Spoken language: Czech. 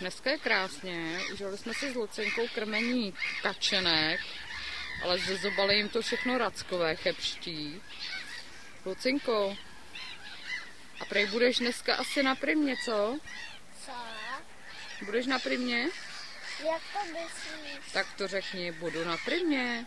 Dneska je krásně, užili jsme si s Lucinkou krmení kačenek, ale zezobali jim to všechno rackové chepští. Lucinko, a prej budeš dneska asi na primě, co? Co? Budeš na primě? Jak to myslíš? Tak to řekni, budu na primě.